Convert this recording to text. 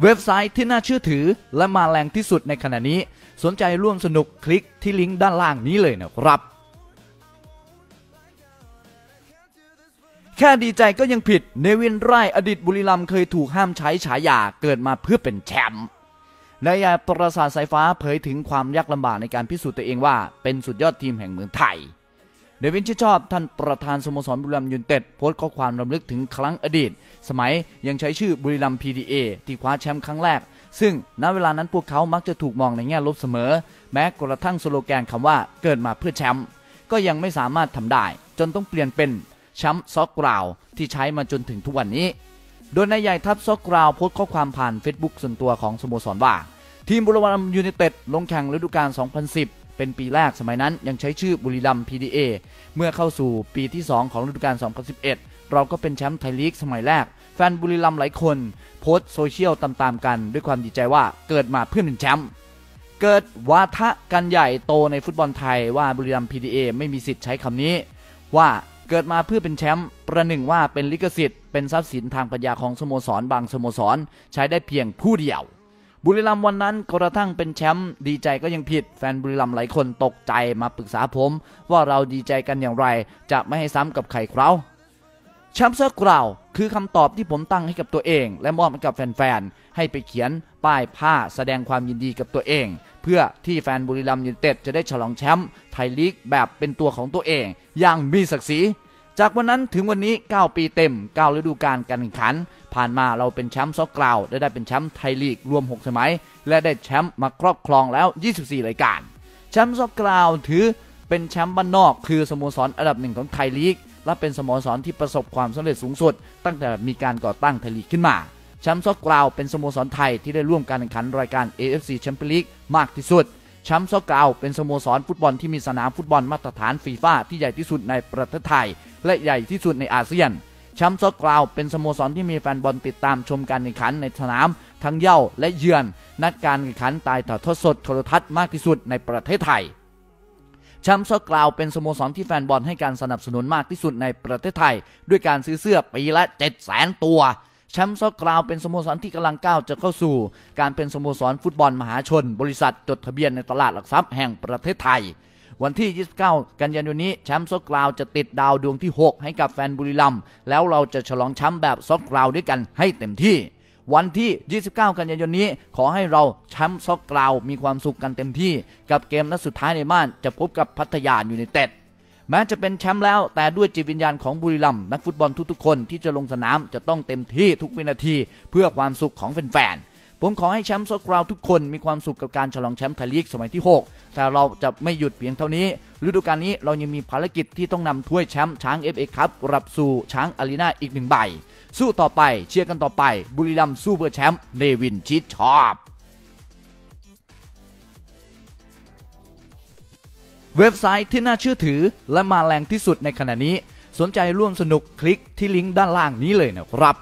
เว็บไซต์ที่น่าเชื่อถือและมาแรงที่สุดในขณะนี้ สนใจร่วมสนุกคลิกที่ลิงก์ด้านล่างนี้เลยนะครับ แค่ดีใจก็ยังผิด เนวินร่ายอดีตบุรีรัมย์เคยถูกห้ามใช้ฉายาเกิดมาเพื่อเป็นแชมป์นายใหญ่ปราสาทสายฟ้าเผยถึงความยากลำบากในการพิสูจน์ตัวเองว่า เป็นสุดยอดทีมแห่งเมืองไทย เนวินชิดชอบท่านประธานสโมสรบุรีรัมย์ยูไนเต็ดโพสต์ข้อความรำลึกถึงครั้งอดีต สมัยยังใช้ชื่อบุรีรัมย์ PDA ที่คว้าแชมป์ครั้งแรก ซึ่งณเวลานั้นพวกเขามักจะถูกมองในแง่ลบเสมอ แม้กระทั่งสโลแกนคำว่าเกิดมาเพื่อแชมป์ก็ยังไม่สามารถทำได้ จนต้องเปลี่ยนเป็นแชมป์ซอกกราวที่ใช้มาจนถึงทุกวันนี้ โดยนายใหญ่ทัพซอกกราวโพสต์ข้อความผ่าน Facebook ส่วนตัวของสโมสรว่า ทีมบุรีรัมย์ยูไนเต็ดลงแข่งฤดูกาล 2010 เป็นปีแรกสมัยนั้นยังใช้ชื่อบุรีรัมย์ PDA เมื่อเข้าสู่ปีที่ 2 ของฤดูกาล 2011 เราก็เป็นแชมป์ไทยลีกสมัยแรก แฟนบุรีรัมย์หลายคน โพสต์โซเชียลตามๆกัน ด้วยความดีใจว่าเกิดมาเพื่อเป็นแชมป์เกิดวาทะกันใหญ่โตในฟุตบอลไทยว่าบุรีรัมย์ PDA ไม่มีสิทธิ์ใช้คำนี้ ว่าเกิดมาเพื่อเป็นแชมป์ประหนึ่งว่าเป็นลิขสิทธิ์เป็นทรัพย์สินทางปัญญาของสโมสรบางสโมสร ใช้ได้เพียงผู้เดียว บุรีรัมย์วันนั้นกระทั่งเป็นแชมป์ดีใจก็ยังผิด แฟนบุรีรัมย์หลายคนตกใจมาปรึกษาผม ว่าเราดีใจกันอย่างไร จะไม่ให้ซ้ำกับใครเขาแชมป์เซอร์กราวคือคำตอบที่ผมตั้งให้กับตัวเอง และมอบให้กับแฟนๆ ให้ไปเขียนป้ายผ้าแสดงความยินดีกับตัวเอง เพื่อที่แฟนบุรีรัมย์ยูไนเต็ดจะได้ฉลองแชมป์ไทยลีกแบบเป็นตัวของตัวเอง อย่างมีศักดิ์ศรี จากวันนั้นถึงวันนี้ 9 ปีเต็ม 9 ฤดูกาลการแข่งขัน ผ่านมาเราเป็นแชมป์ซอกกราวได้ได้เป็นแชมป์ไทยลีกรวม 6 สมัย และได้แชมป์มาครอบครองแล้ว 24 รายการ แชมป์ซอกกราวถือเป็นแชมป์บ้านนอกคือสโมสรอันดับหนึ่งของไทยลีก และเป็นสโมสรที่ประสบความสำเร็จสูงสุด ตั้งแต่มีการก่อตั้งไทยลีกขึ้นมาแชมป์ซอกกราวเป็นสโมสรไทยที่ได้ร่วมการแข่งขันรายการ AFC แชมเปี้ยนลีกมากที่สุด แชมป์ซอกกราวเป็นสโมสรฟุตบอลที่มีสนามฟุตบอลมาตรฐานฟีฟ่าที่ใหญ่ที่สุดในประเทศไทย และใหญ่ที่สุดในอาเซียนแชมป์ซอกกราวเป็นสโมสรที่มีแฟนบอลติดตามชมการแข่งขันในสนามทั้งเย่าและเยือน นัดการแข่งขันตายถ่ายทอดสดโทรทัศน์มากที่สุดในประเทศไทยแชมป์ซอกกราวเป็นสโมสรที่แฟนบอลให้การสนับสนุนมากที่สุดในประเทศไทย ด้วยการซื้อเสื้อปีละ7 0 0 0 0 0ตัว แชมป์ซอกกราวเป็นสโมสรที่กำลังก้าวจะเข้าสู่ การเป็นสโมสรฟุตบอลมหาชน บริษัทจดทะเบียนในตลาดหลักทรัพย์แห่งประเทศไทย วันที่ 29 กันยายนนี้แชมป์ซอกกราวจะติดดาวดวงที่ 6 ให้กับแฟนบุรีรัมย์แล้วเราจะฉลองแชมป์แบบซอกกราวด้วยกันให้เต็มที่วันที่ 29 กันยายนนี้ ขอให้เราแชมป์ซอกกราวมีความสุขกันเต็มที่ กับเกมนัดสุดท้ายในบ้านจะพบกับพัทยายูไนเต็ด แม้จะเป็นแชมป์แล้ว แต่ด้วยจิตวิญญาณของบุรีรัมย์นักฟุตบอลทุกๆคนที่จะลงสนามจะต้องเต็มที่ทุกวินาทีเพื่อความสุขของแฟนๆผมขอให้แชมป์โซกราวทุกคนมีความสุขกับการฉลองแชมป์ไทยลีกสมัยที่ 6 แต่เราจะไม่หยุดเพียงเท่านี้ฤดูกาลนี้เรายังมีภารกิจที่ต้องนำถ้วยแชมป์ช้าง FA ครับกลับสู่ช้างอารีนาอีกหนึ่งใบสู้ต่อไปเชียร์กันต่อไป บุรีรัมย์สู้เพื่อแชมป์เนวินชิดชอบ เว็บไซต์ที่น่าเชื่อถือ และมาแรงที่สุดในขณะนี้ สนใจร่วมสนุกคลิกที่ลิงก์ด้านล่างนี้เลยนะครับ